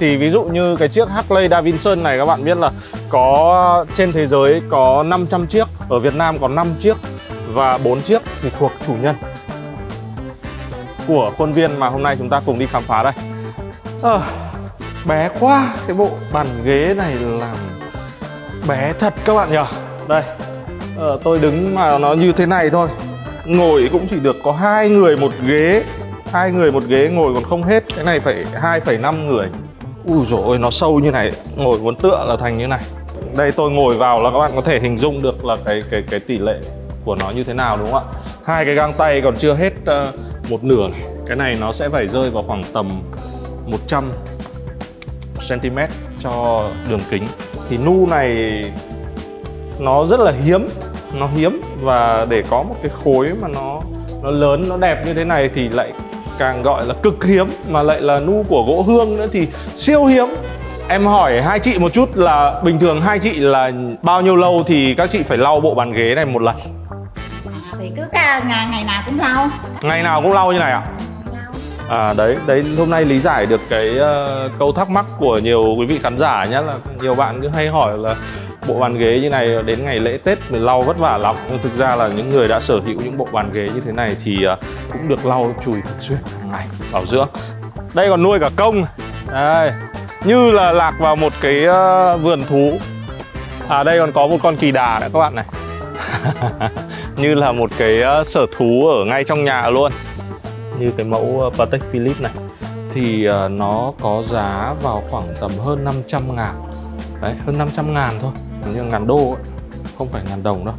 thì ví dụ như cái chiếc Harley Davidson này các bạn biết là có trên thế giới có 500 chiếc ở Việt Nam có 5 chiếc và 4 chiếc thì thuộc chủ nhân của khuôn viên mà hôm nay chúng ta cùng đi khám phá đây. À, bé quá cái bộ bàn ghế này làm bé thật các bạn nhỉ? Đây ờ, tôi đứng mà nó như thế này thôi. Ngồi cũng chỉ được có hai người một ghế hai người một ghế ngồi còn không hết cái này phải 2,5 người ui dồi ôi nó sâu như này ngồi muốn tựa là thành như này. Đây tôi ngồi vào là các bạn có thể hình dung được là cái cái cái tỷ lệ của nó như thế nào đúng không ạ? Hai cái găng tay còn chưa hết uh, một nửa này. Cái này nó sẽ phải rơi vào khoảng tầm 100 cm cho đường kính. Thì nu này nó rất là hiếm nó hiếm. Và để có một cái khối mà nó nó lớn nó đẹp như thế này thì lại càng gọi là cực hiếm mà lại là nu của gỗ hương nữa thì siêu hiếm. Em hỏi hai chị một chút là bình thường hai chị là bao nhiêu lâu thì các chị phải lau bộ bàn ghế này một lần? À, thì cứ cả ngày ngày nào cũng lau. Ngày nào cũng lau như này à? À đấy, đấy hôm nay lý giải được cái uh, câu thắc mắc của nhiều quý vị khán giả nhé là nhiều bạn cứ hay hỏi là bộ bàn ghế như này đến ngày lễ Tết mình lau vất vả lắm nhưng thực ra là những người đã sở hữu những bộ bàn ghế như thế này thì à, cũng được lau chùi thường xuyên hàng ngày bảo dưỡng. Đây còn nuôi cả công. Đây, như là lạc vào một cái à, vườn thú. À đây còn có một con kỳ đà nữa các bạn này. như là một cái à, sở thú ở ngay trong nhà luôn như cái mẫu Patek Philippe này thì nó có giá vào khoảng tầm hơn 500 ngàn đấy hơn 500 ngàn thôi như ngàn đô ấy. không phải ngàn đồng đâu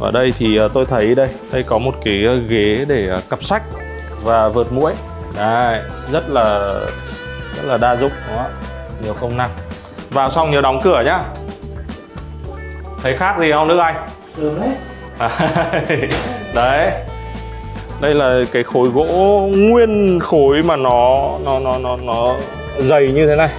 ở đây thì uh, tôi thấy đây đây có một cái ghế để uh, cặp sách và vượt mũi đấy rất là rất là đa dụng không? nhiều công năng vào xong nhớ đóng cửa nhá thấy khác gì không Đức Anh? Được đấy đấy đây là cái khối gỗ nguyên khối mà nó nó nó nó nó dày như thế này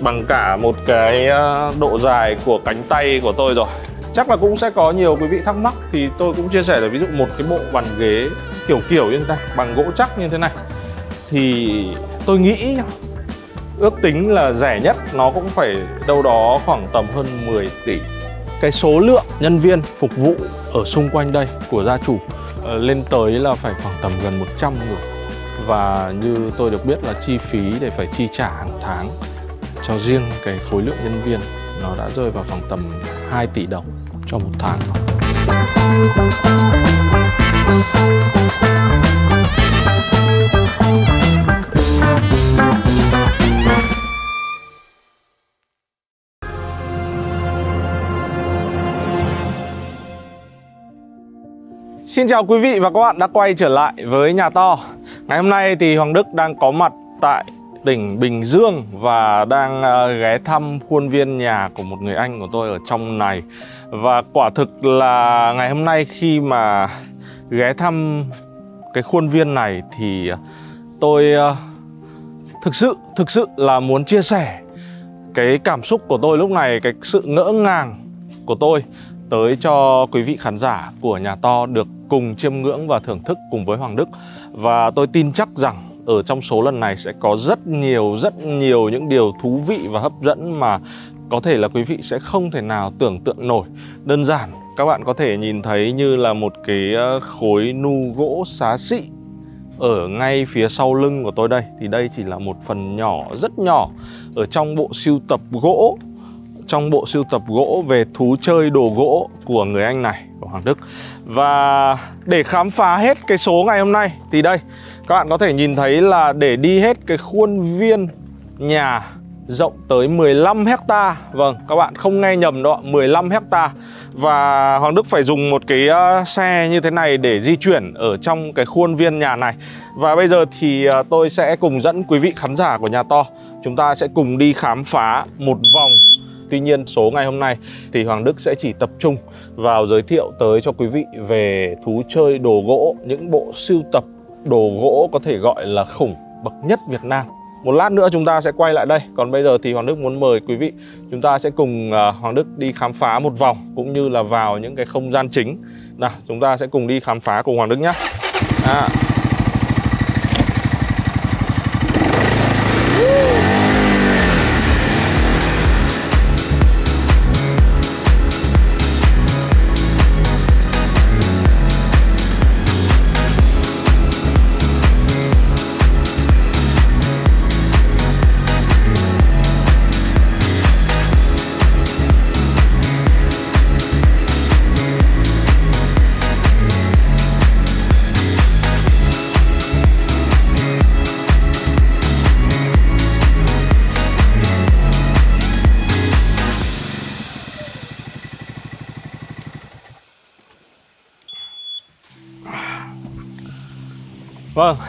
bằng cả một cái ờ, độ dài của cánh tay của tôi rồi. Chắc là cũng sẽ có nhiều quý vị thắc mắc thì tôi cũng chia sẻ là ví dụ một cái bộ bàn ghế kiểu kiểu như thế này, bằng gỗ chắc như thế này. Thì tôi nghĩ ước tính là rẻ nhất nó cũng phải đâu đó khoảng tầm hơn 10 tỷ. Cái số lượng nhân viên phục vụ ở xung quanh đây của gia chủ ờ, lên tới là phải khoảng tầm gần 100 người. Và như tôi được biết là chi phí để phải chi trả hàng tháng cho riêng cái khối lượng nhân viên, nó đã rơi vào khoảng tầm 2 tỷ đồng cho một tháng Xin chào quý vị và các bạn đã quay trở lại với nhà to. Ngày hôm nay thì Hoàng Đức đang có mặt tại tỉnh Bình Dương Và đang à, ghé thăm khuôn viên nhà của một người anh của tôi ở trong này. Và quả thực là ngày hôm nay khi mà ghé thăm cái khuôn viên này Thì tôi à, thực sự, thực sự là muốn chia sẻ Cái cảm xúc của tôi lúc này, cái sự ngỡ ngàng của tôi tới cho quý vị khán giả của nhà to được cùng chiêm ngưỡng và thưởng thức cùng với Hoàng Đức. Và tôi tin chắc rằng ở trong số lần này sẽ có rất nhiều rất nhiều những điều thú vị và hấp dẫn mà có thể là quý vị sẽ không thể nào tưởng tượng nổi. Đơn giản, các bạn có thể nhìn thấy như là một cái ờ, khối nu gỗ xá xị ở ngay phía sau lưng của tôi đây. Thì đây chỉ là một phần nhỏ, rất nhỏ, ở trong bộ siêu tập gỗ, trong bộ sưu tập gỗ về thú chơi đồ gỗ của người anh này, của Hoàng Đức. Và để khám phá hết cái số ngày hôm nay, thì đây các bạn có thể nhìn thấy là để đi hết cái khuôn viên nhà rộng tới 15 hecta. Vâng, các bạn không nghe nhầm đó, 15 hecta. Và Hoàng Đức phải dùng một cái ờ, xe như thế này để di chuyển ở trong cái khuôn viên nhà này. Và bây giờ thì ờ, tôi sẽ cùng dẫn quý vị khán giả của nhà to. Chúng ta sẽ cùng đi khám phá một vòng. Tuy nhiên số ngày hôm nay thì Hoàng Đức sẽ chỉ tập trung vào giới thiệu tới cho quý vị về thú chơi đồ gỗ, những bộ sưu tập đồ gỗ có thể gọi là khủng bậc nhất Việt Nam. Một lát nữa chúng ta sẽ quay lại đây Còn bây giờ thì Hoàng Đức muốn mời quý vị, Chúng ta sẽ cùng à, Hoàng Đức đi khám phá một vòng Cũng như là vào những cái không gian chính Nào, chúng ta sẽ cùng đi khám phá cùng Hoàng Đức nhé à.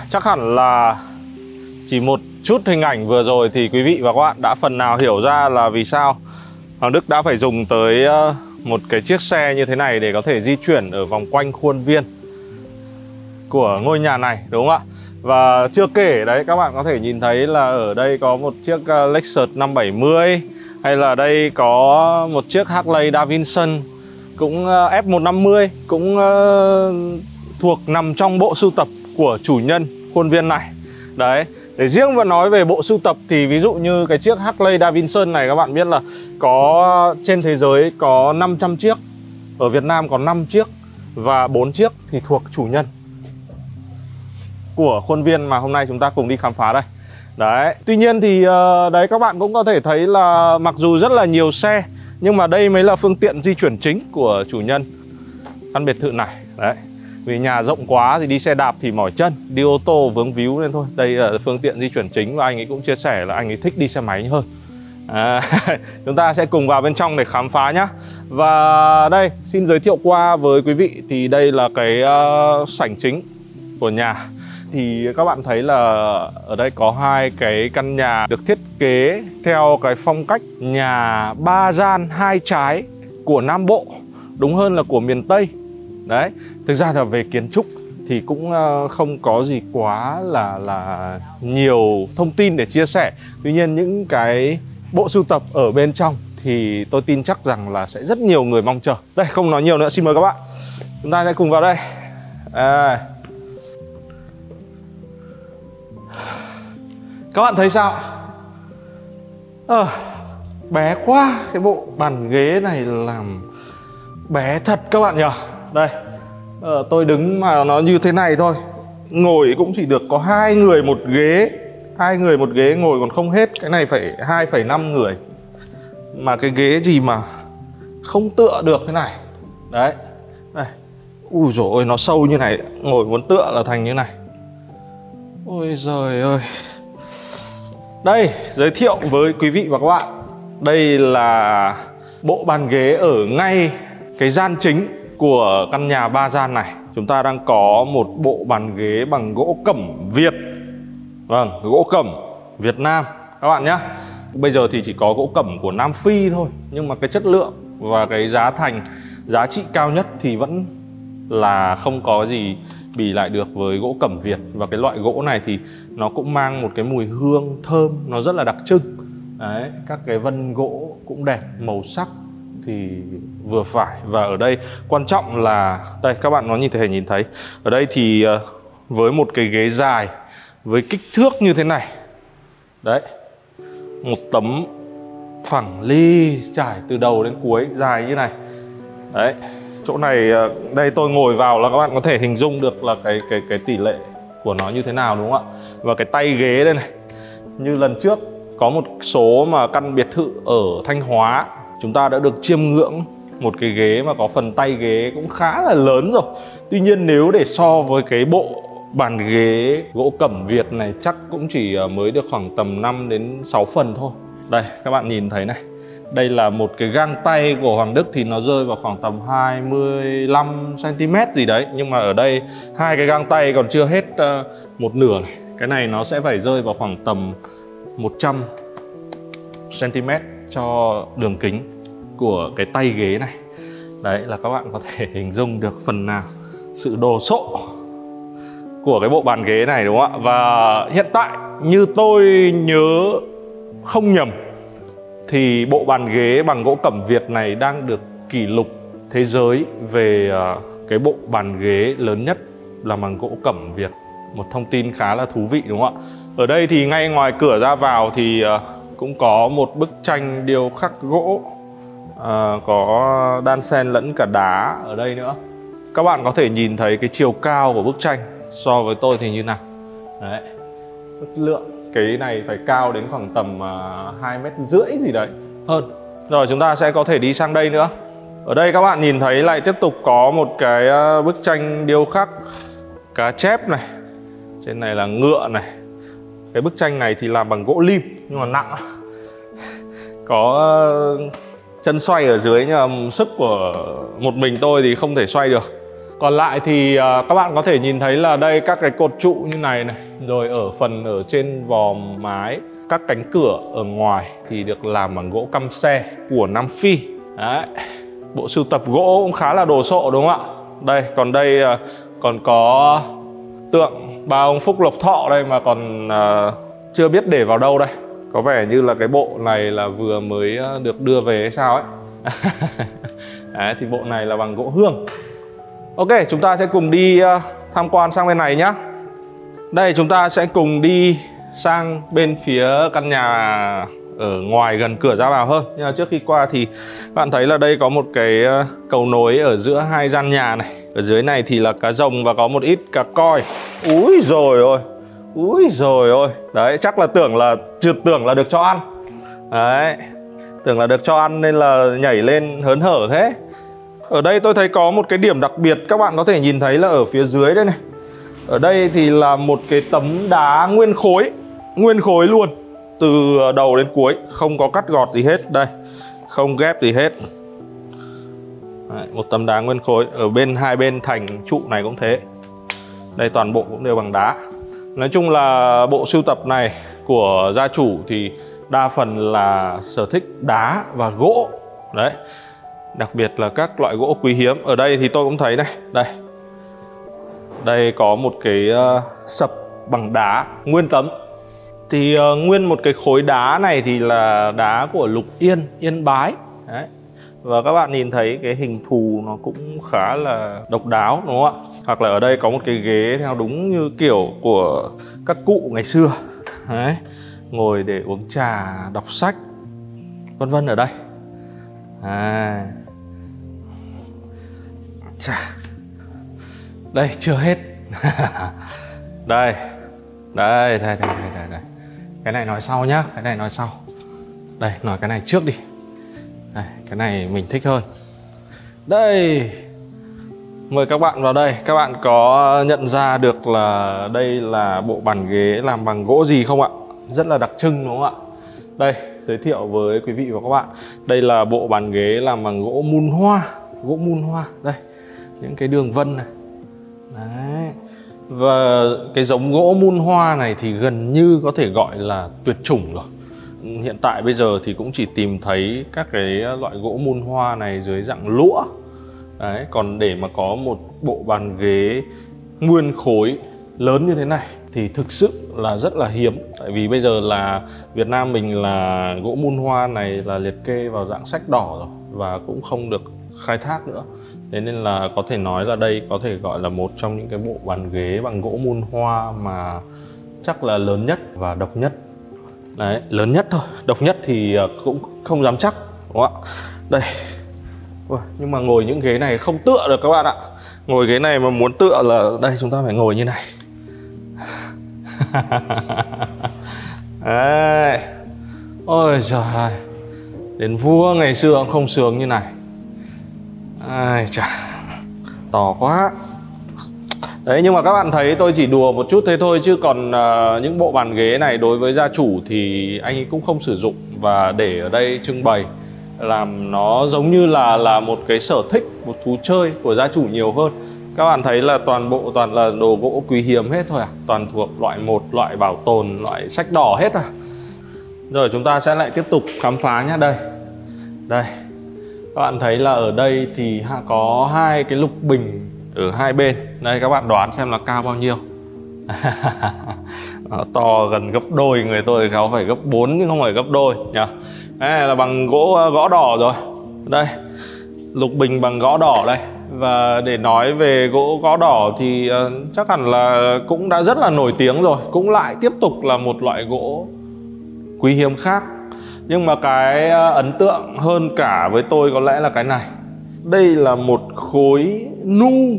Chắc hẳn là chỉ một chút hình ảnh vừa rồi thì quý vị và các bạn đã phần nào hiểu ra là vì sao Hoàng Đức đã phải dùng tới ờ, một cái chiếc xe như thế này để có thể di chuyển ở vòng quanh khuôn viên của ngôi nhà này, đúng không ạ? Và chưa kể, đấy, các bạn có thể nhìn thấy là ở đây có một chiếc ờ, Lexus 570 hay là đây có một chiếc Harley Davidson cũng ờ, F150 cũng thuộc nằm trong bộ sưu tập của chủ nhân khuôn viên này. Đấy, để riêng và nói về bộ sưu tập thì ví dụ như cái chiếc Harley Davidson này các bạn biết là có trên thế giới có 500 chiếc, ở Việt Nam có 5 chiếc và 4 chiếc thì thuộc chủ nhân của khuôn viên mà hôm nay chúng ta cùng đi khám phá đây. Đấy, tuy nhiên thì ờ, đấy các bạn cũng có thể thấy là mặc dù rất là nhiều xe nhưng mà đây mới là phương tiện di chuyển chính của chủ nhân căn biệt thự này. Đấy. Vì nhà rộng quá thì đi xe đạp thì mỏi chân, đi ô tô vướng víu nên thôi. Đây là phương tiện di chuyển chính và anh ấy cũng chia sẻ là anh ấy thích đi xe máy hơn. À, chúng ta sẽ cùng vào bên trong để khám phá nhé Và đây xin giới thiệu qua với quý vị thì đây là cái uh, sảnh chính của nhà thì các bạn thấy là ở đây có hai cái căn nhà được thiết kế theo cái phong cách nhà ba gian hai trái của Nam Bộ đúng hơn là của miền Tây đấy thực ra là về kiến trúc thì cũng ờ, không có gì quá là là nhiều thông tin để chia sẻ. Tuy nhiên những cái bộ sưu tập ở bên trong thì tôi tin chắc rằng là sẽ rất nhiều người mong chờ. Đây không nói nhiều nữa xin mời các bạn. Chúng ta sẽ cùng vào đây. À, các bạn thấy sao? À, bé quá cái bộ bàn ghế này làm bé thật các bạn nhỉ? Đây ờ, tôi đứng mà nó như thế này thôi. Ngồi cũng chỉ được có hai người một ghế. Hai người một ghế ngồi còn không hết. Cái này phải 2,5 người. Mà cái ghế gì mà không tựa được thế này. Đấy. Đây ui rồi ôi nó sâu như này. Ngồi muốn tựa là thành như này. Ôi giời ơi. Đây, giới thiệu với quý vị và các bạn. Đây là bộ bàn ghế ở ngay cái gian chính của căn nhà ba gian này Chúng ta đang có một bộ bàn ghế bằng gỗ cẩm Việt. Vâng, gỗ cẩm Việt Nam các bạn nhé. Bây giờ thì chỉ có gỗ cẩm của Nam Phi thôi Nhưng mà cái chất lượng và cái giá thành Giá trị cao nhất thì vẫn là không có gì bì lại được với gỗ cẩm Việt. Và cái loại gỗ này thì nó cũng mang một cái mùi hương thơm nó rất là đặc trưng. Đấy các cái vân gỗ cũng đẹp màu sắc thì vừa phải. Và ở đây, quan trọng là, đây, các bạn nó nhìn thể nhìn thấy. Ở đây thì ờ, với một cái ghế dài, với kích thước như thế này, đấy, một tấm phẳng ly trải từ đầu đến cuối, dài như này. Đấy, chỗ này ờ, đây tôi ngồi vào là các bạn có thể hình dung được là cái cái cái tỷ lệ của nó như thế nào, đúng không ạ? Và cái tay ghế đây này, như lần trước, có một số mà căn biệt thự ở Thanh Hóa chúng ta đã được chiêm ngưỡng một cái ghế mà có phần tay ghế cũng khá là lớn rồi. Tuy nhiên nếu để so với cái bộ bàn ghế gỗ cẩm Việt này chắc cũng chỉ ờ, mới được khoảng tầm 5 đến 6 phần thôi. Đây các bạn nhìn thấy này. Đây là một cái găng tay của Hoàng Đức thì nó rơi vào khoảng tầm 25 cm gì đấy. Nhưng mà ở đây hai cái găng tay còn chưa hết uh, một nửa này. cái này nó sẽ phải rơi vào khoảng tầm 100 cm cho đường kính của cái tay ghế này. Đấy là các bạn có thể hình dung được phần nào sự đồ sộ của cái bộ bàn ghế này đúng không ạ? Và hiện tại như tôi nhớ không nhầm thì bộ bàn ghế bằng gỗ cẩm Việt này đang được kỷ lục thế giới về à, cái bộ bàn ghế lớn nhất là bằng gỗ cẩm Việt. Một thông tin khá là thú vị đúng không ạ? Ở đây thì ngay ngoài cửa ra vào thì uh, cũng có một bức tranh điêu khắc gỗ à, có đan xen lẫn cả đá ở đây nữa. Các bạn có thể nhìn thấy cái chiều cao của bức tranh so với tôi thì như nào? Đấy. Chất lượng cái này phải cao đến khoảng tầm à, hai mét rưỡi gì đấy hơn. Rồi chúng ta sẽ có thể đi sang đây nữa. Ở đây các bạn nhìn thấy lại tiếp tục có một cái à, bức tranh điêu khắc cá chép này. Trên này là ngựa này cái bức tranh này thì làm bằng gỗ lim, nhưng mà nặng. Có ờ, chân xoay ở dưới nhưng mà sức của một mình tôi thì không thể xoay được. Còn lại thì ờ, các bạn có thể nhìn thấy là đây, các cái cột trụ như này này, rồi ở phần ở trên vòm mái, các cánh cửa ở ngoài thì được làm bằng gỗ căm xe của Nam Phi. Đấy, bộ sưu tập gỗ cũng khá là đồ sộ, đúng không ạ? Đây, còn đây ờ, còn có tượng ba ông Phúc Lộc Thọ đây mà còn uh, chưa biết để vào đâu đây. Có vẻ như là cái bộ này là vừa mới à, được đưa về hay sao ấy. Đấy, thì bộ này là bằng gỗ hương. Ok chúng ta sẽ cùng đi uh, tham quan sang bên này nhá. đây chúng ta sẽ cùng đi sang bên phía căn nhà ở ngoài gần cửa ra vào hơn. Nhưng mà trước khi qua thì bạn thấy là đây có một cái cầu nối ở giữa hai gian nhà này ở dưới này thì là cá rồng và có một ít cá coi. Úi rồi ôi, úi rồi ôi. Đấy, chắc là tưởng là trượt tưởng là được cho ăn. Đấy, tưởng là được cho ăn nên là nhảy lên hớn hở thế. Ở đây tôi thấy có một cái điểm đặc biệt, các bạn có thể nhìn thấy là ở phía dưới đây này. Ở đây thì là một cái tấm đá nguyên khối nguyên khối luôn, từ đầu đến cuối, không có cắt gọt gì hết. Đây, không ghép gì hết. Đấy, một tấm đá nguyên khối ở bên hai bên thành trụ này cũng thế. Đây toàn bộ cũng đều bằng đá. Nói chung là bộ sưu tập này của gia chủ thì đa phần là sở thích đá và gỗ. Đấy đặc biệt là các loại gỗ quý hiếm. Ở đây thì tôi cũng thấy này đây. Đây có một cái uh, sập bằng đá nguyên tấm. Thì uh, nguyên một cái khối đá này thì là đá của lục yên yên bái. Đấy và các bạn nhìn thấy cái hình thù nó cũng khá là độc đáo, đúng không ạ? Hoặc là ở đây có một cái ghế theo đúng như kiểu của các cụ ngày xưa. Đấy, ngồi để uống trà, đọc sách, vân vân ở đây. À. Chà. đây, chưa hết. Đây đây đây đây đây đây. Cái này nói sau nhá, cái này nói sau. Đây, nói cái này trước đi đây, cái này mình thích hơn. Đây mời các bạn vào đây. Các bạn có nhận ra được là đây là bộ bàn ghế làm bằng gỗ gì không ạ? Rất là đặc trưng đúng không ạ? Đây giới thiệu với quý vị và các bạn. Đây là bộ bàn ghế làm bằng gỗ mun hoa. Gỗ mun hoa. Đây những cái đường vân này. Đấy. Và cái giống gỗ mun hoa này thì gần như có thể gọi là tuyệt chủng rồi hiện tại bây giờ thì cũng chỉ tìm thấy các cái loại gỗ mun hoa này dưới dạng lũa. Đấy, còn để mà có một bộ bàn ghế nguyên khối lớn như thế này thì thực sự là rất là hiếm. Tại vì bây giờ là Việt Nam mình là gỗ mun hoa này là liệt kê vào dạng sách đỏ rồi và cũng không được khai thác nữa. Thế nên là có thể nói là đây có thể gọi là một trong những cái bộ bàn ghế bằng gỗ mun hoa mà chắc là lớn nhất và độc nhất đấy lớn nhất thôi. Độc nhất thì ờ, cũng không dám chắc đúng không ạ? Đây. Ui, nhưng mà ngồi những ghế này không tựa được các bạn ạ. Ngồi ghế này mà muốn tựa là đây chúng ta phải ngồi như này. Đấy. Ôi trời ơi. Đến vua ngày xưa cũng không sướng như này. Ai chà. To quá. Đấy nhưng mà các bạn thấy tôi chỉ đùa một chút thế thôi chứ còn uh, những bộ bàn ghế này đối với gia chủ thì anh ấy cũng không sử dụng và để ở đây trưng bày làm nó giống như là là một cái sở thích, một thú chơi của gia chủ nhiều hơn. Các bạn thấy là toàn bộ toàn là đồ gỗ quý hiếm hết thôi à, toàn thuộc loại một, loại bảo tồn, loại sách đỏ hết à. Rồi chúng ta sẽ lại tiếp tục khám phá nhé đây. Đây. Các bạn thấy là ở đây thì có hai cái lục bình ở hai bên đây các bạn đoán xem là cao bao nhiêu. To gần gấp đôi người tôi khéo phải gấp 4 nhưng không phải gấp đôi nhỉ. Đây là bằng gỗ à, gõ đỏ rồi. Đây lục bình bằng gõ đỏ đây. Và để nói về gỗ gõ đỏ thì uh, chắc hẳn là cũng đã rất là nổi tiếng rồi. Cũng lại tiếp tục là một loại gỗ quý hiếm khác. Nhưng mà cái à, ấn tượng hơn cả với tôi có lẽ là cái này. Đây là một khối nu.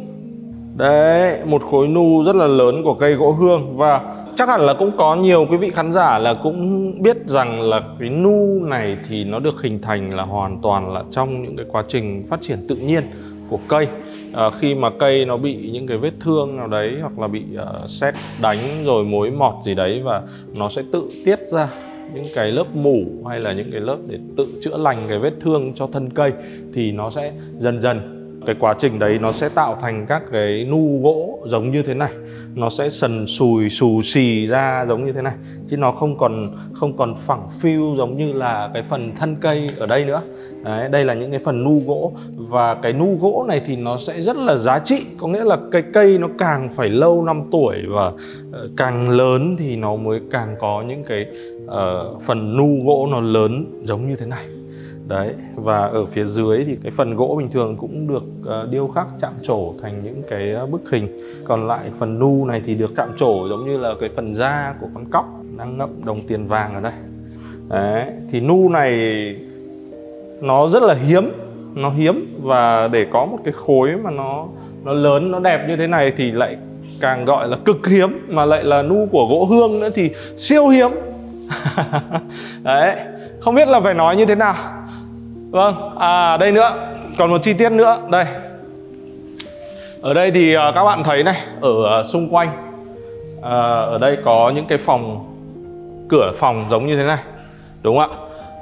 Đấy, một khối nu rất là lớn của cây gỗ hương và chắc hẳn là cũng có nhiều quý vị khán giả là cũng biết rằng là cái nu này thì nó được hình thành là hoàn toàn là trong những cái quá trình phát triển tự nhiên của cây. À, khi mà cây nó bị những cái vết thương nào đấy hoặc là bị uh, đánh rồi mối mọt gì đấy và nó sẽ tự tiết ra những cái lớp mủ hay là những cái lớp để tự chữa lành cái vết thương cho thân cây thì nó sẽ dần dần cái quá trình đấy nó sẽ tạo thành các cái nu gỗ giống như thế này. Nó sẽ sần sùi xù xì ra giống như thế này. Chứ nó không còn không còn phẳng phiu giống như là cái phần thân cây ở đây nữa. Đấy, đây là những cái phần nu gỗ. Và cái nu gỗ này thì nó sẽ rất là giá trị. Có nghĩa là cái cây nó càng phải lâu năm tuổi và ờ, càng lớn thì nó mới càng có những cái uh, phần nu gỗ nó lớn giống như thế này đấy, và ở phía dưới thì cái phần gỗ bình thường cũng được ờ, điêu khắc, chạm trổ thành những cái ờ, bức hình. Còn lại phần nu này thì được chạm trổ giống như là cái phần da của con cóc đang ngậm đồng tiền vàng ở đây. Đấy, thì nu này nó rất là hiếm, nó hiếm và để có một cái khối mà nó nó lớn, nó đẹp như thế này thì lại càng gọi là cực hiếm, mà lại là nu của gỗ hương nữa thì siêu hiếm. Đấy, không biết là phải nói như thế nào vâng à đây nữa còn một chi tiết nữa đây. Ở đây thì à, các bạn thấy này ở à, xung quanh à, ở đây có những cái phòng cửa phòng giống như thế này đúng không ạ?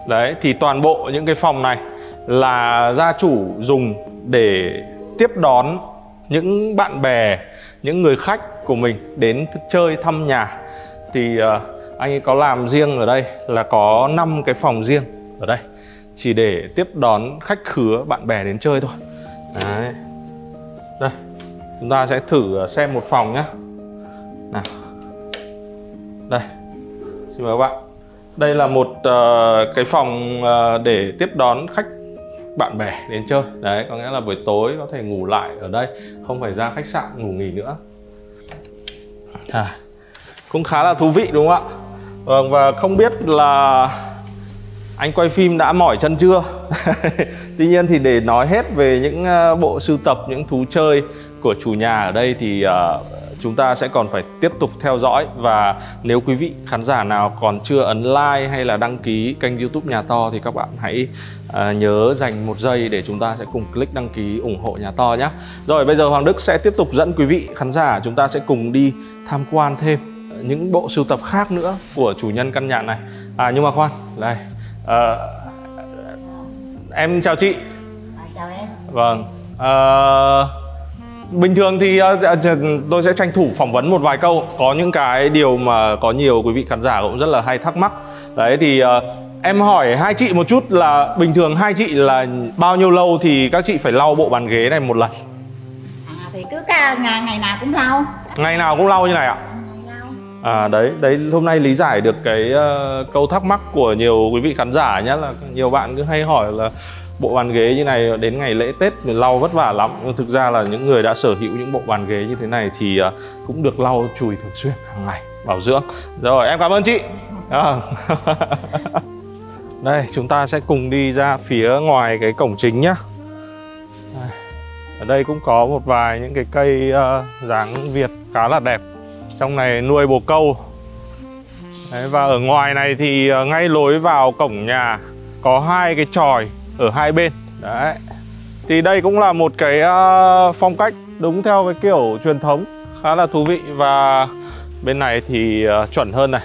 Đấy thì toàn bộ những cái phòng này là gia chủ dùng để tiếp đón những bạn bè, những người khách của mình đến chơi thăm nhà. Thì uh, anh ấy có làm riêng ở đây là có 5 cái phòng riêng ở đây chỉ để tiếp đón khách khứa bạn bè đến chơi thôi. Đấy. Đây, chúng ta sẽ thử xem một phòng nhé. Nào. Đây. Xin mời các bạn đây là một uh, cái phòng uh, để tiếp đón khách bạn bè đến chơi đấy có nghĩa là buổi tối có thể ngủ lại ở đây không phải ra khách sạn ngủ nghỉ nữa à, cũng khá là thú vị đúng không ạ vâng và không biết là anh quay phim đã mỏi chân chưa? Tuy nhiên thì để nói hết về những ờ, bộ sưu tập những thú chơi của chủ nhà ở đây thì uh, chúng ta sẽ còn phải tiếp tục theo dõi. Và nếu quý vị khán giả nào còn chưa ấn like hay là đăng ký kênh youtube nhà to thì các bạn hãy uh, nhớ dành một giây để chúng ta sẽ cùng click đăng ký ủng hộ nhà to nhé. Rồi bây giờ Hoàng Đức sẽ tiếp tục dẫn quý vị khán giả chúng ta sẽ cùng đi tham quan thêm những bộ sưu tập khác nữa của chủ nhân căn nhà này. À nhưng mà khoan đây uh, em chào chị. À, chào em. Vâng uh, bình thường thì uh, tôi sẽ tranh thủ phỏng vấn một vài câu. Có những cái điều mà có nhiều quý vị khán giả cũng rất là hay thắc mắc. Đấy thì em hỏi hai chị một chút là bình thường hai chị là bao nhiêu lâu thì các chị phải lau bộ bàn ghế này một lần? À thì cứ cả ngày ngày nào cũng lau. Ngày nào cũng lau như này ạ À đấy, đấy hôm nay lý giải được cái uh, câu thắc mắc của nhiều quý vị khán giả nhé là nhiều bạn cứ hay hỏi là bộ bàn ghế như này đến ngày lễ Tết thì lau vất vả lắm. Nhưng thực ra là những người đã sở hữu những bộ bàn ghế như thế này thì uh, cũng được lau chùi thường xuyên hàng ngày bảo dưỡng. Rồi em cảm ơn chị. À. đây chúng ta sẽ cùng đi ra phía ngoài cái cổng chính nhá. Ở đây cũng có một vài những cái cây uh, dáng Việt khá là đẹp trong này nuôi bồ câu. Đấy, và ở ngoài này thì ờ, ngay lối vào cổng nhà có hai cái tròi ở hai bên. Đấy. Thì đây cũng là một cái ờ, phong cách đúng theo cái kiểu truyền thống khá là thú vị. Và bên này thì ờ, chuẩn hơn này.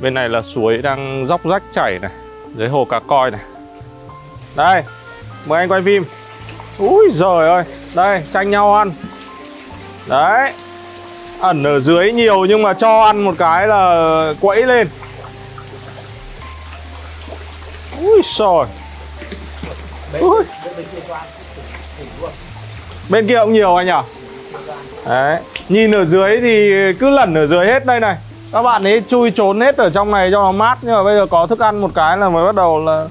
Bên này là suối đang dốc rách chảy này dưới hồ cá coi này. Đây mời anh quay phim. Ui giời ơi đây tranh nhau ăn. Đấy ẩn ở dưới nhiều nhưng mà cho ăn một cái là quẫy lên. Ui trời Bên kia cũng nhiều anh nhỉ Đấy Nhìn ở dưới thì cứ lẩn ở dưới hết đây này. Các bạn ấy chui trốn hết ở trong này cho nó mát Nhưng mà bây giờ có thức ăn một cái là mới bắt đầu là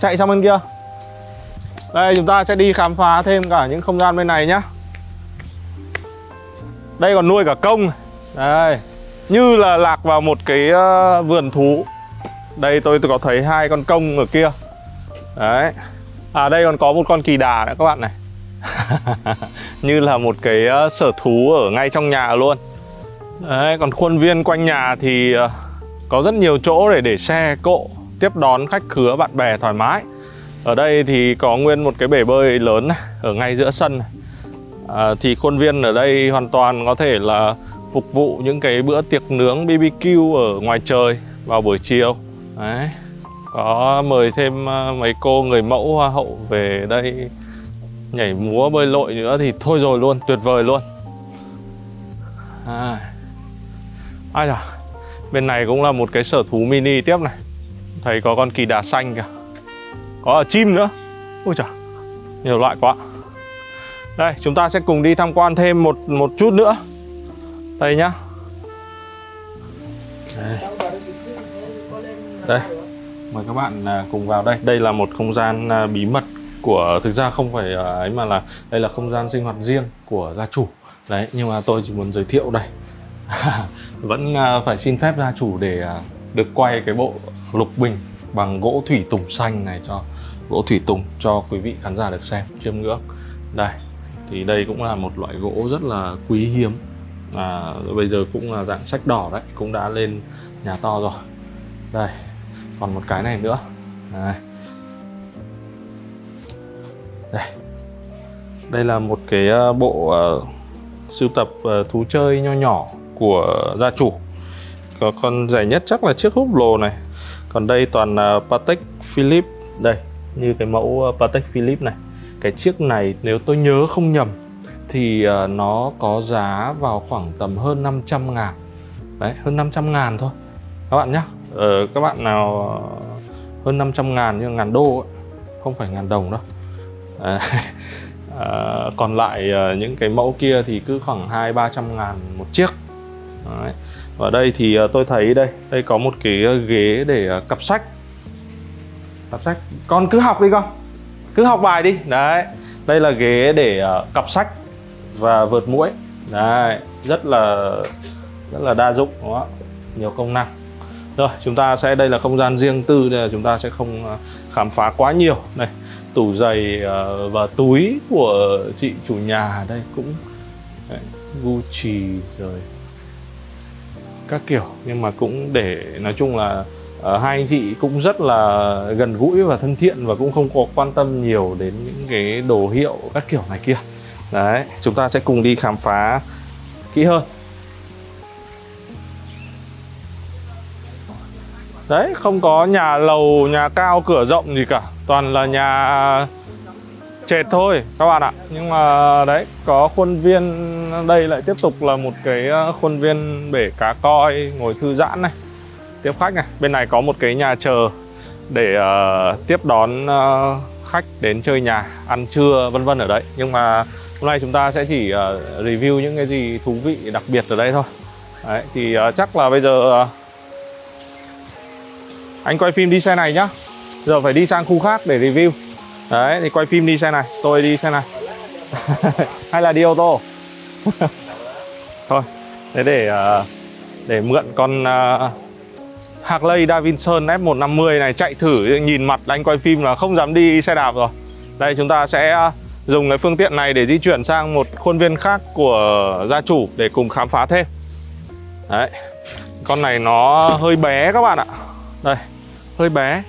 Chạy sang bên kia. Đây chúng ta sẽ đi khám phá thêm cả những không gian bên này nhá đây còn nuôi cả công. Đây Như là lạc vào một cái ờ, vườn thú. Đây tôi, tôi có thấy hai con công ở kia. Đấy. À đây còn có một con kỳ đà nữa các bạn này. Như là một cái ờ, sở thú ở ngay trong nhà luôn. Đấy, còn khuôn viên quanh nhà thì ờ, có rất nhiều chỗ để để xe cộ Tiếp đón khách khứa bạn bè thoải mái. Ở đây thì có nguyên một cái bể bơi lớn này, ở ngay giữa sân này. À, thì khuôn viên ở đây hoàn toàn có thể là phục vụ những cái bữa tiệc nướng BBQ ở ngoài trời vào buổi chiều. Đấy. Có mời thêm à, mấy cô người mẫu hoa hậu về đây nhảy múa bơi lội nữa thì thôi rồi luôn tuyệt vời luôn. À. ai à bên này cũng là một cái sở thú mini tiếp này. Thấy có con kỳ đà xanh kìa. Có ở chim nữa. Ôi trời nhiều loại quá đây chúng ta sẽ cùng đi tham quan thêm một một chút nữa. Đây nhá. Đây, đây. mời các bạn à, cùng vào đây. Đây là một không gian à, bí mật của thực ra không phải à, ấy mà là đây là không gian sinh hoạt riêng của gia chủ. Đấy nhưng mà tôi chỉ muốn giới thiệu đây. Vẫn phải xin phép gia chủ để được quay cái bộ lục bình bằng gỗ thủy tùng xanh này cho gỗ thủy tùng cho quý vị khán giả được xem. Chiêm ngưỡng. Đây thì đây cũng là một loại gỗ rất là quý hiếm. À, bây giờ cũng là dạng sách đỏ đấy cũng đã lên nhà to rồi. Đây còn một cái này nữa. Đây. Đây. Đây là một cái ờ, bộ uh, sưu tập uh, thú chơi nho nhỏ của gia chủ. Có con rẻ nhất chắc là chiếc húp lồ này. Còn đây toàn uh, Patek Philippe. Đây như cái mẫu uh, Patek Philippe này cái chiếc này nếu tôi nhớ không nhầm thì ờ, nó có giá vào khoảng tầm hơn 500 ngàn. Đấy hơn 500 ngàn thôi. Các bạn nhé ờ, các bạn nào ờ, hơn 500 ngàn như ngàn đô ấy. không phải ngàn đồng đâu. À, à, còn lại những cái mẫu kia thì cứ khoảng hai ba trăm ngàn một chiếc. Đấy. và đây thì tôi thấy đây đây có một cái ghế để cặp sách. Cặp sách. Con cứ học đi con cứ học bài đi. Đấy. Đây là ghế để uh, cặp sách và vượt mũi đấy. Rất là rất là đa dụng đúng không? nhiều công năng. Rồi chúng ta sẽ đây là không gian riêng tư nên là chúng ta sẽ không ờ, khám phá quá nhiều. Này tủ giày uh, và túi của chị chủ nhà đây cũng đấy, Gucci rồi các kiểu. Nhưng mà cũng để nói chung là uh, hai anh chị cũng rất là gần gũi và thân thiện và cũng không có quan tâm nhiều đến những cái đồ hiệu các kiểu này kia. Đấy chúng ta sẽ cùng đi khám phá kỹ hơn. Đấy không có nhà lầu nhà cao cửa rộng gì cả. Toàn là nhà trệt thôi các bạn ạ. Nhưng mà đấy có khuôn viên đây lại tiếp tục là một cái ờ, khuôn viên bể cá coi ngồi thư giãn này tiếp khách này bên này có một cái nhà chờ để uh, tiếp đón uh, khách đến chơi nhà ăn trưa vân vân ở đấy. Nhưng mà hôm nay chúng ta sẽ chỉ uh, review những cái gì thú vị đặc biệt ở đây thôi. Đấy thì uh, chắc là bây giờ uh, anh quay phim đi xe này nhá. Giờ phải đi sang khu khác để review. Đấy thì quay phim đi xe này. Tôi đi xe này. Hay là đi ô tô? Thôi thế để uh, để mượn con uh, Harley Davidson F150 này, chạy thử, nhìn mặt anh quay phim là không dám đi xe đạp rồi. Đây, chúng ta sẽ à, dùng cái phương tiện này để di chuyển sang một khuôn viên khác của gia chủ để cùng khám phá thêm. Đấy, con này nó hơi bé các bạn ạ. Đây, hơi bé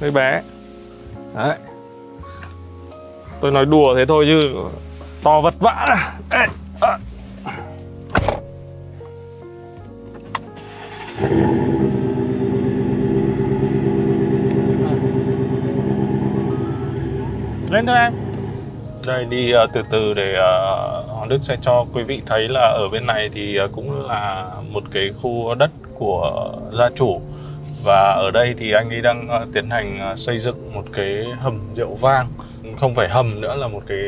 hơi bé. Đấy. Tôi nói đùa thế thôi chứ to vật vã. Đấy. Lên thôi em đây đi uh, từ từ để uh, Hoàng Đức sẽ cho quý vị thấy là ở bên này thì uh, cũng là một cái khu đất của gia chủ. Và ở đây thì anh ấy đang uh, tiến hành uh, xây dựng một cái hầm rượu vang. Không phải hầm nữa là một cái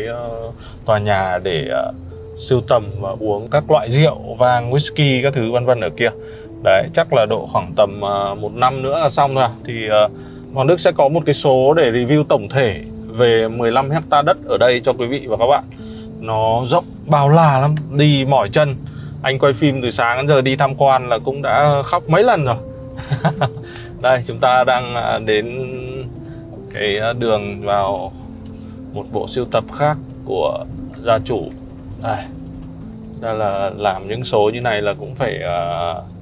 uh, tòa nhà để uh, sưu tầm và uống các loại rượu vang whisky các thứ vân vân ở kia đấy chắc là độ khoảng tầm uh, một năm nữa là xong rồi à. thì uh, Hoàng Đức sẽ có một cái số để review tổng thể về 15 hecta đất ở đây cho quý vị và các bạn. Nó rộng bao la lắm đi mỏi chân. Anh quay phim từ sáng đến giờ đi tham quan là cũng đã khóc mấy lần rồi. Đây chúng ta đang đến cái đường vào một bộ siêu tập khác của gia chủ. Đây đây là làm những số như này là cũng phải uh,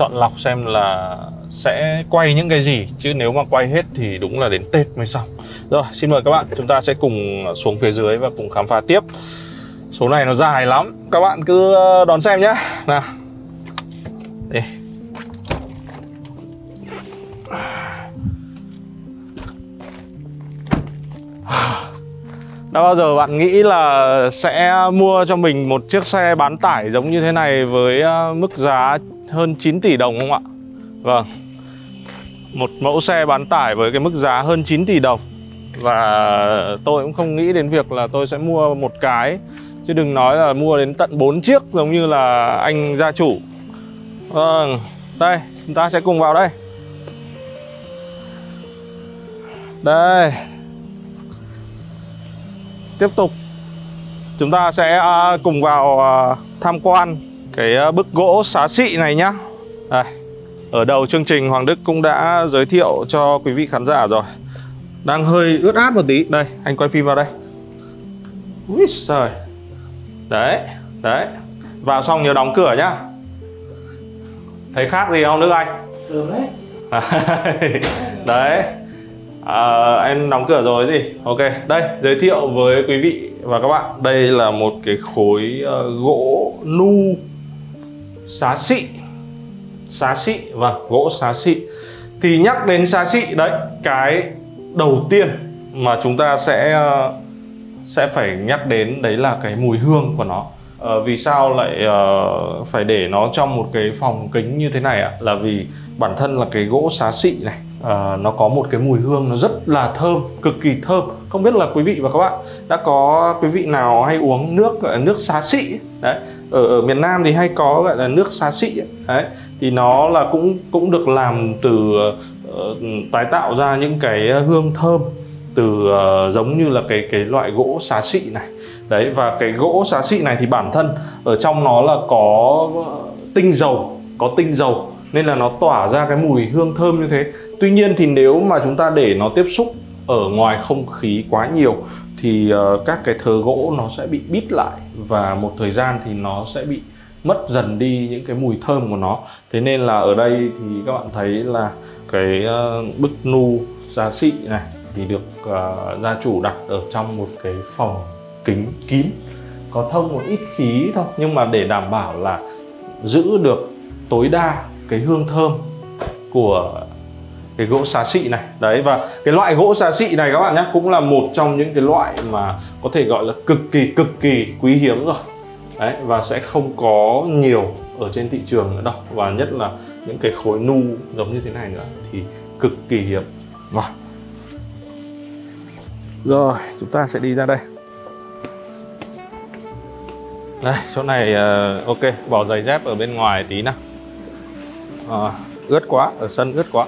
chọn lọc xem là sẽ quay những cái gì chứ nếu mà quay hết thì đúng là đến Tết mới xong. Rồi, xin mời các bạn, chúng ta sẽ cùng xuống phía dưới và cùng khám phá tiếp. Số này nó dài lắm, các bạn cứ ờ, đón xem nhá. Nào. Đi. đã bao giờ bạn nghĩ là sẽ mua cho mình một chiếc xe bán tải giống như thế này với ờ, mức giá hơn 9 tỷ đồng không ạ? Vâng. Một mẫu xe bán tải với cái mức giá hơn 9 tỷ đồng. Và tôi cũng không nghĩ đến việc là tôi sẽ mua một cái. Chứ đừng nói là mua đến tận 4 chiếc giống như là anh gia chủ. Vâng. Đây, chúng ta sẽ cùng vào đây. Đây. Tiếp tục. Chúng ta sẽ à, cùng vào à, tham quan cái à, bức gỗ xá xị này nhá. Đây Ở đầu chương trình Hoàng Đức cũng đã giới thiệu cho quý vị khán giả rồi. Đang hơi ướt át một tí. Đây, anh quay phim vào đây. Úi trời Đấy, đấy. Vào xong nhớ đóng cửa nhá. Thấy khác gì không Đức Anh? Thường đấy. Đấy. À, em đóng cửa rồi gì? Ok đây giới thiệu với quý vị và các bạn. Đây là một cái khối uh, gỗ nu xá xị. Xá xị vâng gỗ xá xị. Thì nhắc đến xá xị đấy cái đầu tiên mà chúng ta sẽ ờ, sẽ phải nhắc đến đấy là cái mùi hương của nó. À, vì sao lại uh, phải để nó trong một cái phòng kính như thế này ạ? Là vì bản thân là cái gỗ xá xị này à, nó có một cái mùi hương nó rất là thơm cực kỳ thơm. Không biết là quý vị và các bạn đã có quý vị nào hay uống nước gọi là nước xá xị đấy ở, ở miền Nam thì hay có gọi là nước xá xị đấy thì nó là cũng cũng được làm từ uh, tái tạo ra những cái hương thơm từ uh, giống như là cái cái loại gỗ xá xị này. Đấy và cái gỗ xá xị này thì bản thân ở trong nó là có tinh dầu có tinh dầu nên là nó tỏa ra cái mùi hương thơm như thế. Tuy nhiên thì nếu mà chúng ta để nó tiếp xúc ở ngoài không khí quá nhiều thì uh, các cái thớ gỗ nó sẽ bị bít lại và một thời gian thì nó sẽ bị mất dần đi những cái mùi thơm của nó. Thế nên là ở đây thì các bạn thấy là cái uh, bức nu giá xị này thì được uh, gia chủ đặt ở trong một cái phòng kính kín. Có thông một ít khí thôi nhưng mà để đảm bảo là giữ được tối đa cái hương thơm của cái gỗ xá xị này. Đấy và cái loại gỗ xá xị này các bạn nhé cũng là một trong những cái loại mà có thể gọi là cực kỳ cực kỳ quý hiếm rồi. Đấy và sẽ không có nhiều ở trên thị trường nữa đâu. Và nhất là những cái khối nu giống như thế này nữa thì cực kỳ hiếm. Rồi. Rồi chúng ta sẽ đi ra đây. Đây chỗ này uh, ok bỏ giày dép ở bên ngoài tí nào à, ướt quá ở sân ướt quá.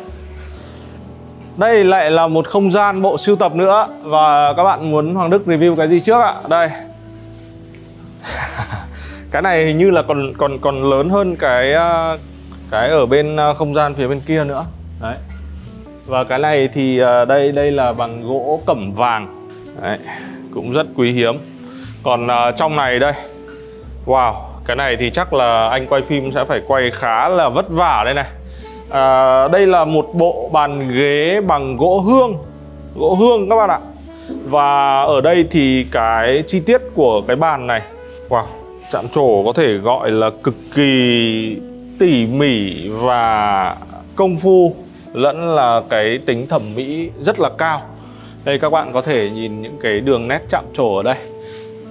Đây lại là một không gian bộ sưu tập nữa và các bạn muốn Hoàng Đức review cái gì trước ạ? Đây. Cái này hình như là còn còn còn lớn hơn cái ờ, cái ở bên ờ, không gian phía bên kia nữa. Đấy. Và cái này thì đây đây là bằng gỗ cẩm vàng. Đấy, cũng rất quý hiếm. Còn trong này đây. Wow cái này thì chắc là anh quay phim sẽ phải quay khá là vất vả đây này. À, đây là một bộ bàn ghế bằng gỗ hương. Gỗ hương các bạn ạ. Và ở đây thì cái chi tiết của cái bàn này. Wow chạm trổ có thể gọi là cực kỳ tỉ mỉ và công phu lẫn là cái tính thẩm mỹ rất là cao. Đây các bạn có thể nhìn những cái đường nét chạm trổ ở đây.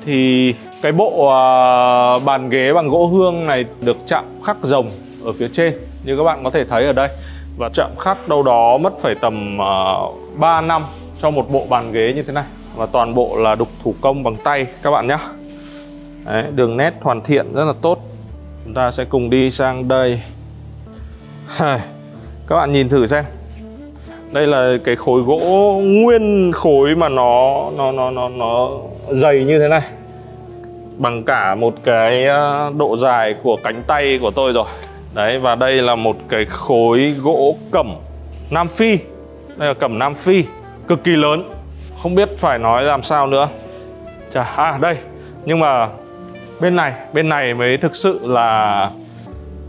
Thì cái bộ uh, bàn ghế bằng gỗ hương này được chạm khắc rồng ở phía trên như các bạn có thể thấy ở đây. Và chạm khắc đâu đó mất phải tầm à, uh, 3 năm cho một bộ bàn ghế như thế này. Và toàn bộ là đục thủ công bằng tay các bạn nhé. Đấy, đường nét hoàn thiện rất là tốt. Chúng ta sẽ cùng đi sang đây. Các bạn nhìn thử xem. Đây là cái khối gỗ nguyên khối mà nó nó nó nó nó dày như thế này bằng cả một cái ờ, độ dài của cánh tay của tôi rồi. Đấy và đây là một cái khối gỗ cẩm Nam Phi. Đây là cẩm Nam Phi cực kỳ lớn. Không biết phải nói làm sao nữa. Chà, à đây. Nhưng mà bên này bên này mới thực sự là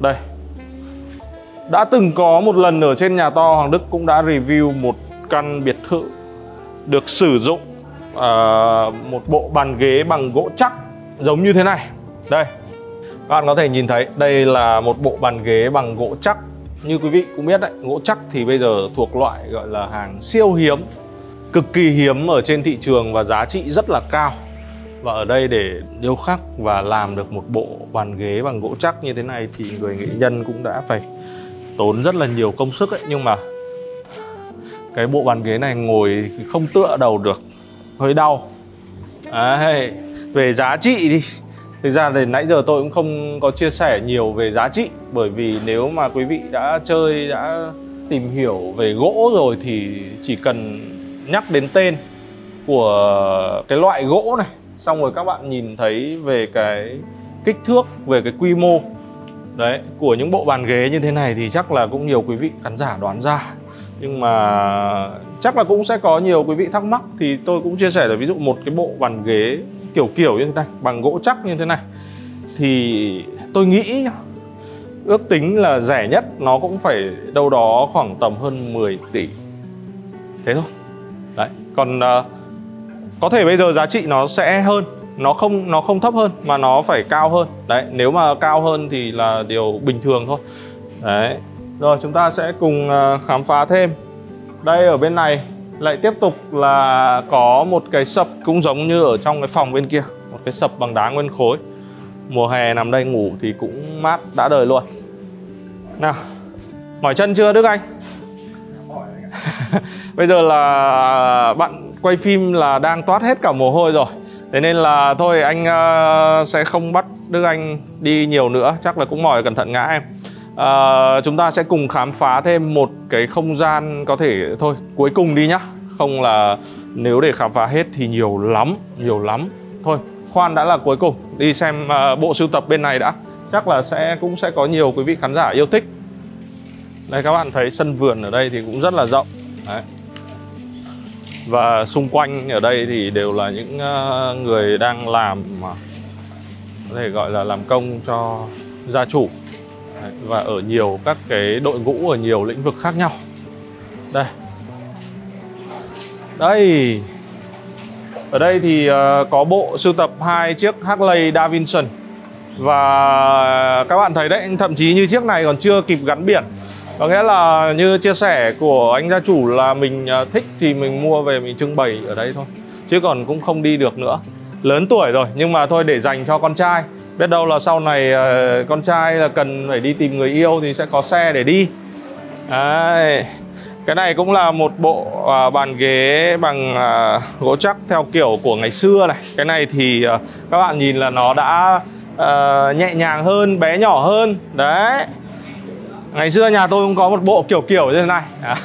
đây. Đã từng có một lần ở trên nhà to Hoàng Đức cũng đã review một căn biệt thự được sử dụng uh, một bộ bàn ghế bằng gỗ chắc giống như thế này. Đây các bạn có thể nhìn thấy đây là một bộ bàn ghế bằng gỗ chắc. Như quý vị cũng biết đấy gỗ chắc thì bây giờ thuộc loại gọi là hàng siêu hiếm cực kỳ hiếm ở trên thị trường và giá trị rất là cao. Và ở đây để điêu khắc và làm được một bộ bàn ghế bằng gỗ chắc như thế này thì người nghệ nhân cũng đã phải tốn rất là nhiều công sức ấy. Nhưng mà cái bộ bàn ghế này ngồi không tựa đầu được hơi đau. Đấy, về giá trị đi. Thực ra thì nãy giờ tôi cũng không có chia sẻ nhiều về giá trị, bởi vì nếu mà quý vị đã chơi, đã tìm hiểu về gỗ rồi thì chỉ cần nhắc đến tên của cái loại gỗ này, xong rồi các bạn nhìn thấy về cái kích thước, về cái quy mô, đấy, của những bộ bàn ghế như thế này thì chắc là cũng nhiều quý vị khán giả đoán ra. Nhưng mà chắc là cũng sẽ có nhiều quý vị thắc mắc thì tôi cũng chia sẻ là ví dụ một cái bộ bàn ghế kiểu kiểu như thế này bằng gỗ chắc như thế này thì tôi nghĩ ước tính là rẻ nhất nó cũng phải đâu đó khoảng tầm hơn 10 tỷ. Thế thôi. Đấy còn uh, có thể bây giờ giá trị nó sẽ hơn nó không nó không thấp hơn mà nó phải cao hơn. Đấy nếu mà cao hơn thì là điều bình thường thôi. Đấy rồi chúng ta sẽ cùng uh, khám phá thêm. Đây ở bên này lại tiếp tục là có một cái sập cũng giống như ở trong cái phòng bên kia, một cái sập bằng đá nguyên khối. Mùa hè nằm đây ngủ thì cũng mát đã đời luôn. Nào, mỏi chân chưa Đức Anh? Bây giờ là bạn quay phim là đang toát hết cả mồ hôi rồi. Thế nên là thôi anh ờ, sẽ không bắt Đức Anh đi nhiều nữa, chắc là cũng mỏi cẩn thận ngã em uh, chúng ta sẽ cùng khám phá thêm một cái không gian có thể thôi cuối cùng đi nhá. Không là nếu để khám phá hết thì nhiều lắm nhiều lắm. Thôi khoan đã là cuối cùng. Đi xem uh, bộ sưu tập bên này đã. Chắc là sẽ cũng sẽ có nhiều quý vị khán giả yêu thích. Đây các bạn thấy sân vườn ở đây thì cũng rất là rộng. Đấy. và xung quanh ở đây thì đều là những uh, người đang làm mà có thể gọi là làm công cho gia chủ và ở nhiều các cái đội ngũ ở nhiều lĩnh vực khác nhau. Đây. Đây. Ở đây thì ờ, có bộ sưu tập hai chiếc Harley Davidson. Và các bạn thấy đấy, thậm chí như chiếc này còn chưa kịp gắn biển. Có nghĩa là như chia sẻ của anh gia chủ là mình ờ, thích thì mình mua về mình trưng bày ở đây thôi. Chứ còn cũng không đi được nữa. Lớn tuổi rồi, nhưng mà thôi để dành cho con trai biết đâu là sau này ờ, con trai là cần phải đi tìm người yêu thì sẽ có xe để đi. Đấy. cái này cũng là một bộ à, bàn ghế bằng à, gỗ chắc theo kiểu của ngày xưa này. Cái này thì à, các bạn nhìn là nó đã ờ, nhẹ nhàng hơn bé nhỏ hơn. Đấy. Ngày xưa nhà tôi cũng có một bộ kiểu kiểu như thế này.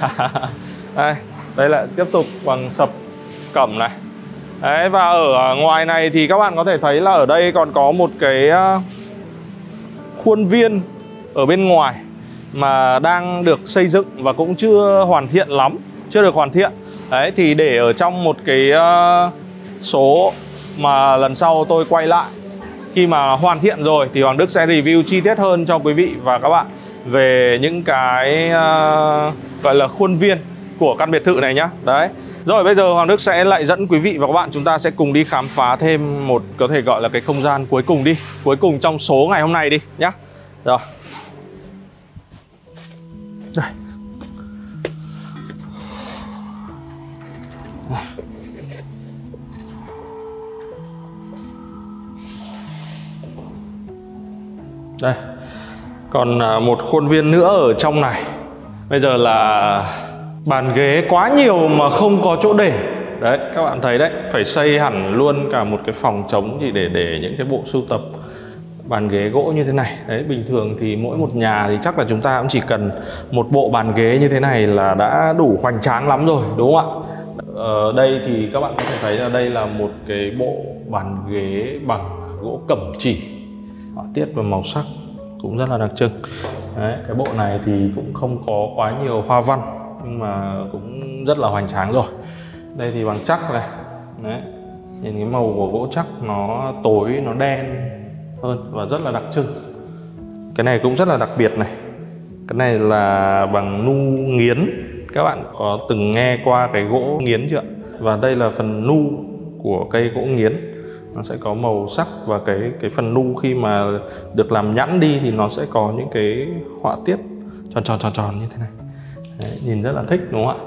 Đây đây là tiếp tục bằng sập cẩm này đấy và ở à, ngoài này thì các bạn có thể thấy là ở đây còn có một cái à, khuôn viên ở bên ngoài mà đang được xây dựng và cũng chưa hoàn thiện lắm chưa được hoàn thiện đấy thì để ở trong một cái à, số mà lần sau tôi quay lại khi mà hoàn thiện rồi thì Hoàng Đức sẽ review chi tiết hơn cho quý vị và các bạn về những cái uh, gọi là khuôn viên của căn biệt thự này nhá. Đấy. Rồi bây giờ Hoàng Đức sẽ lại dẫn quý vị và các bạn chúng ta sẽ cùng đi khám phá thêm một có thể gọi là cái không gian cuối cùng đi, cuối cùng trong số ngày hôm nay đi nhá. Rồi. Đây. đây còn à, một khuôn viên nữa ở trong này bây giờ là bàn ghế quá nhiều mà không có chỗ để. Đấy các bạn thấy đấy phải xây hẳn luôn cả một cái phòng trống chỉ để để những cái bộ sưu tập bàn ghế gỗ như thế này. Đấy bình thường thì mỗi một nhà thì chắc là chúng ta cũng chỉ cần một bộ bàn ghế như thế này là đã đủ hoành tráng lắm rồi đúng không ạ? Ở đây thì các bạn có thể thấy là đây là một cái bộ bàn ghế bằng gỗ cẩm chỉ. Họa tiết và màu sắc cũng rất là đặc trưng. Đấy, cái bộ này thì cũng không có quá nhiều hoa văn nhưng mà cũng rất là hoành tráng rồi. Đây thì bằng chắc này. Đấy. nhìn cái màu của gỗ chắc nó tối, nó đen hơn và rất là đặc trưng. Cái này cũng rất là đặc biệt này. Cái này là bằng nu nghiến. Các bạn có từng nghe qua cái gỗ nghiến chưa? Và đây là phần nu của cây gỗ nghiến. Nó sẽ có màu sắc và cái cái phần nu khi mà được làm nhẵn đi thì nó sẽ có những cái họa tiết tròn tròn tròn tròn như thế này. Đấy, nhìn rất là thích đúng không ạ?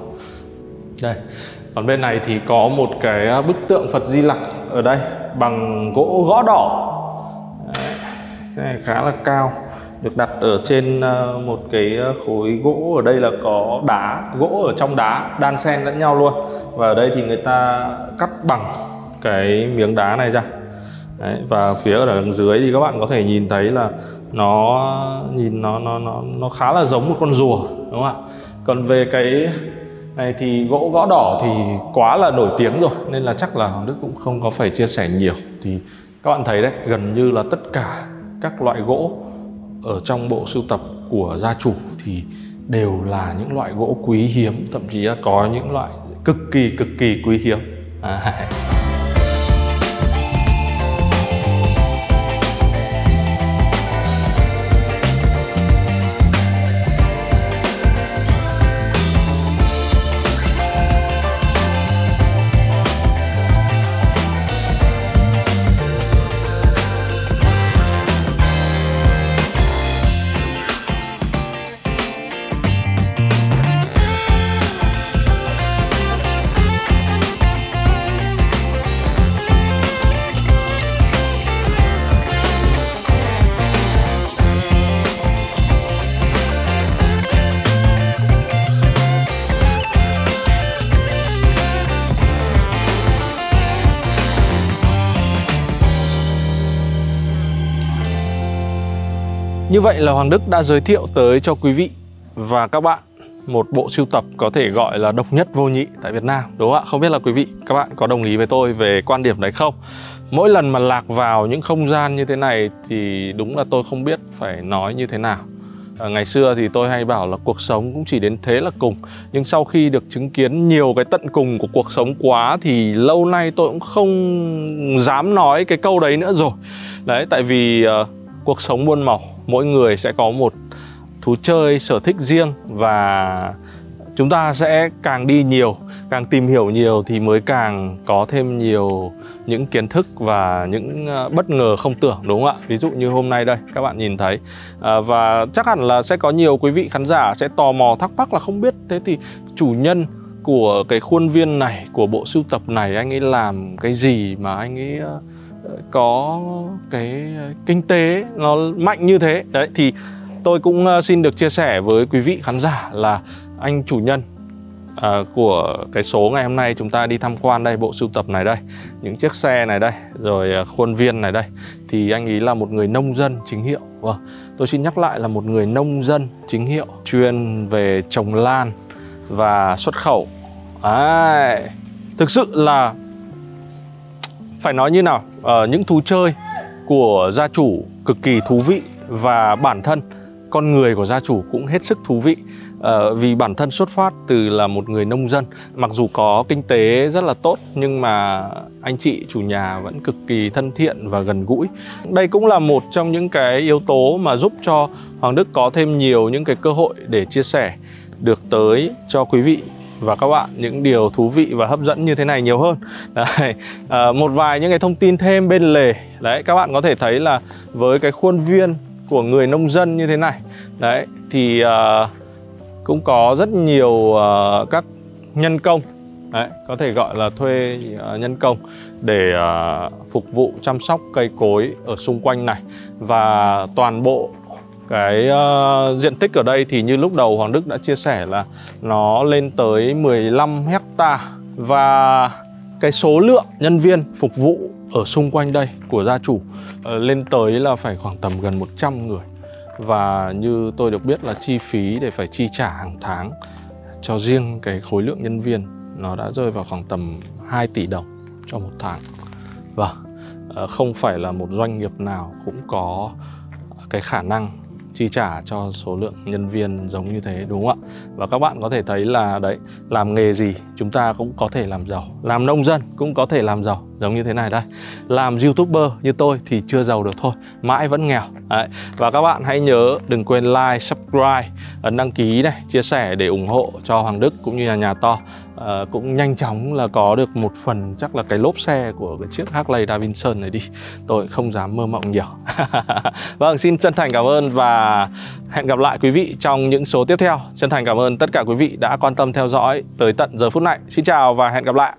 Đây còn bên này thì có một cái bức tượng Phật Di Lặc ở đây bằng gỗ gõ đỏ. Đấy, cái này khá là cao được đặt ở trên ờ, một cái khối gỗ ở đây là có đá gỗ ở trong đá đan xen lẫn nhau luôn. Và ở đây thì người ta cắt bằng cái miếng đá này ra. Đấy, và phía ở đằng dưới thì các bạn có thể nhìn thấy là nó nhìn nó nó nó nó khá là giống một con rùa đúng không ạ? Còn về cái này thì gỗ, gõ đỏ thì quá là nổi tiếng rồi, nên là chắc là Hoàng Đức cũng không có phải chia sẻ nhiều thì các bạn thấy đấy, gần như là tất cả các loại gỗ ở trong bộ sưu tập của gia chủ thì đều là những loại gỗ quý hiếm, thậm chí là có những loại cực kỳ cực kỳ quý hiếm à. Như vậy là Hoàng Đức đã giới thiệu tới cho quý vị và các bạn một bộ sưu tập có thể gọi là độc nhất vô nhị tại Việt Nam đúng không ạ? Không biết là quý vị các bạn có đồng ý với tôi về quan điểm đấy không? Mỗi lần mà lạc vào những không gian như thế này thì đúng là tôi không biết phải nói như thế nào. À, ngày xưa thì tôi hay bảo là cuộc sống cũng chỉ đến thế là cùng Nhưng sau khi được chứng kiến nhiều cái tận cùng của cuộc sống quá Thì lâu nay tôi cũng không dám nói cái câu đấy nữa rồi Đấy tại vì uh, cuộc sống muôn màu mỗi người sẽ có một thú chơi sở thích riêng và chúng ta sẽ càng đi nhiều càng tìm hiểu nhiều thì mới càng có thêm nhiều những kiến thức và những ờ, bất ngờ không tưởng đúng không ạ? Ví dụ như hôm nay đây các bạn nhìn thấy. À, và chắc hẳn là sẽ có nhiều quý vị khán giả sẽ tò mò thắc mắc là không biết thế thì chủ nhân của cái khuôn viên này của bộ sưu tập này anh ấy làm cái gì mà anh ấy ờ, có cái ờ, kinh tế nó mạnh như thế đấy thì tôi cũng ờ, xin được chia sẻ với quý vị khán giả là anh chủ nhân à, của cái số ngày hôm nay chúng ta đi tham quan đây bộ sưu tập này đây những chiếc xe này đây rồi khuôn viên này đây thì anh ấy là một người nông dân chính hiệu vâng tôi xin nhắc lại là một người nông dân chính hiệu chuyên về trồng lan và xuất khẩu Đấy. thực sự là phải nói như nào? À, những thú chơi của gia chủ cực kỳ thú vị và bản thân con người của gia chủ cũng hết sức thú vị. À, vì bản thân xuất phát từ là một người nông dân mặc dù có kinh tế rất là tốt nhưng mà anh chị chủ nhà vẫn cực kỳ thân thiện và gần gũi. Đây cũng là một trong những cái yếu tố mà giúp cho hoàng đức có thêm nhiều những cái cơ hội để chia sẻ được tới cho quý vị và các bạn những điều thú vị và hấp dẫn như thế này nhiều hơn. Đấy. À, một vài những cái thông tin thêm bên lề. Đấy các bạn có thể thấy là với cái khuôn viên của người nông dân như thế này đấy thì à, cũng có rất nhiều à, các nhân công. Đấy, có thể gọi là thuê à, nhân công để à, phục vụ chăm sóc cây cối ở xung quanh này. Và toàn bộ cái uh, diện tích ở đây thì như lúc đầu Hoàng Đức đã chia sẻ là nó lên tới 15 hecta và cái số lượng nhân viên phục vụ ở xung quanh đây của gia chủ uh, lên tới là phải khoảng tầm gần 100 người. Và như tôi được biết là chi phí để phải chi trả hàng tháng cho riêng cái khối lượng nhân viên nó đã rơi vào khoảng tầm 2 tỷ đồng cho một tháng. Và uh, không phải là một doanh nghiệp nào cũng có cái khả năng chi trả cho số lượng nhân viên giống như thế đúng không ạ? Và các bạn có thể thấy là đấy, làm nghề gì chúng ta cũng có thể làm giàu, làm nông dân cũng có thể làm giàu giống như thế này đây làm youtuber như tôi thì chưa giàu được thôi mãi vẫn nghèo Đấy. và các bạn hãy nhớ đừng quên like subscribe ấn đăng ký này chia sẻ để ủng hộ cho Hoàng Đức cũng như là nhà to à, cũng nhanh chóng là có được một phần chắc là cái lốp xe của cái chiếc Harley Davidson này đi. Tôi không dám mơ mộng nhiều. Vâng xin chân thành cảm ơn và hẹn gặp lại quý vị trong những số tiếp theo. Chân thành cảm ơn tất cả quý vị đã quan tâm theo dõi tới tận giờ phút này. Xin chào và hẹn gặp lại.